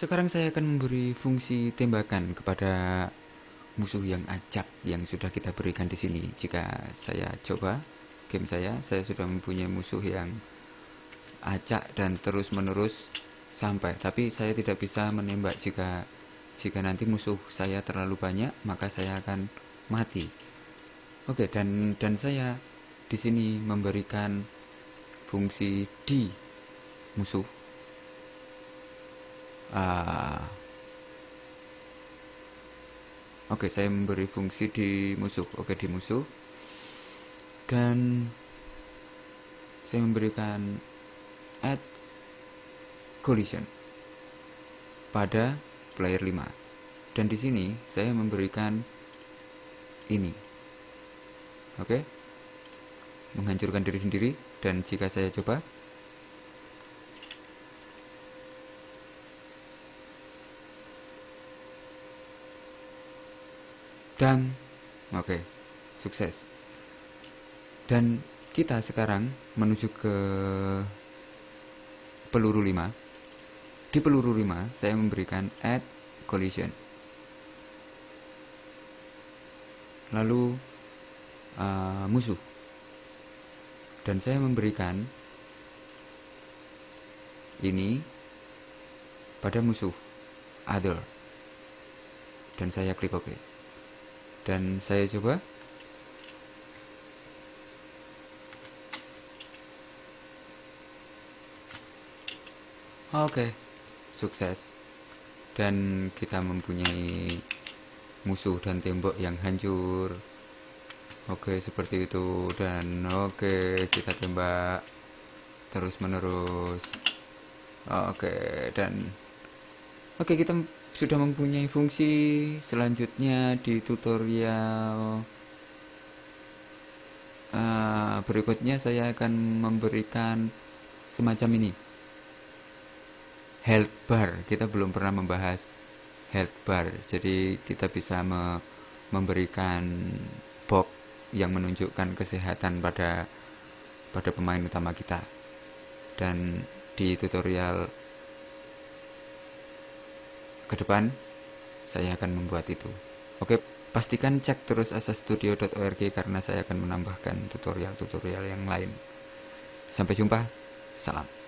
sekarang saya akan memberi fungsi tembakan kepada musuh yang acak yang sudah kita berikan di sini. Jika saya coba game saya, saya sudah mempunyai musuh yang acak dan terus-menerus sampai. Tapi saya tidak bisa menembak jika jika nanti musuh saya terlalu banyak, maka saya akan mati. Oke, dan dan saya di sini memberikan fungsi di musuh. Ah, Oke, saya memberi fungsi di musuh. Oke, di musuh. Dan saya memberikan add collision pada player 5. Dan di sini saya memberikan ini. Oke. Menghancurkan diri sendiri dan jika saya coba dan oke okay, sukses. Dan kita sekarang menuju ke peluru 5 di peluru 5 saya memberikan add collision. Lalu uh, musuh. Dan saya memberikan ini pada musuh other. Dan saya klik OK dan saya coba Oke, sukses. Dan kita mempunyai musuh dan tembok yang hancur. Oke, seperti itu. Dan oke, kita tembak terus menerus. Oke, dan oke kita sudah mempunyai fungsi. Selanjutnya di tutorial uh, berikutnya saya akan memberikan semacam ini. Health bar. Kita belum pernah membahas health bar. Jadi kita bisa me memberikan box yang menunjukkan kesehatan pada pada pemain utama kita. Dan di tutorial ke depan saya akan membuat itu. Oke, pastikan cek terus asastudio.org karena saya akan menambahkan tutorial-tutorial yang lain. Sampai jumpa, salam.